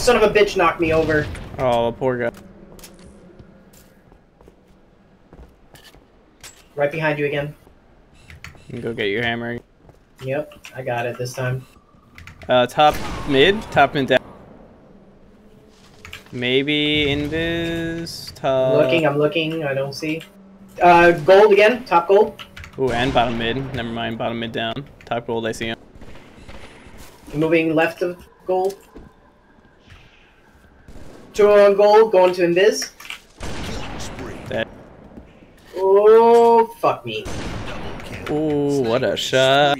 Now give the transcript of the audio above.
son of a bitch knocked me over. Oh, poor guy. Right behind you again. You can go get your hammer. Yep, I got it this time. Uh, top mid, top mid down. Maybe invis. Top. I'm looking, I'm looking, I don't see. Uh, gold again, top gold. Ooh, and bottom mid. Never mind, bottom mid down. Top gold, I see him. Moving left of gold. Two on gold, going to invis. Dead. Oh, fuck me. Ooh, what a shot.